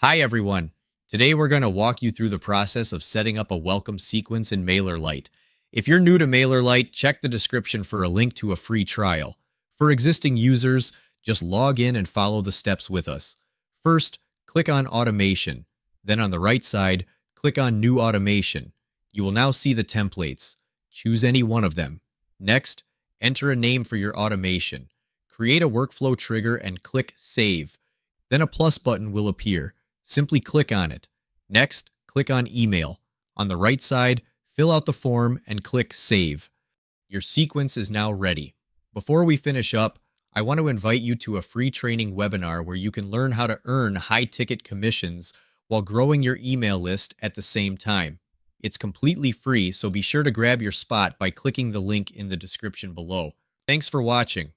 Hi everyone. Today we're going to walk you through the process of setting up a welcome sequence in MailerLite. If you're new to MailerLite, check the description for a link to a free trial. For existing users, just log in and follow the steps with us. First, click on Automation. Then on the right side, click on New Automation. You will now see the templates. Choose any one of them. Next, enter a name for your automation. Create a workflow trigger and click Save. Then a plus button will appear. Simply click on it. Next, click on Email. On the right side, fill out the form and click Save. Your sequence is now ready. Before we finish up, I want to invite you to a free training webinar where you can learn how to earn high ticket commissions while growing your email list at the same time. It's completely free, so be sure to grab your spot by clicking the link in the description below. Thanks for watching.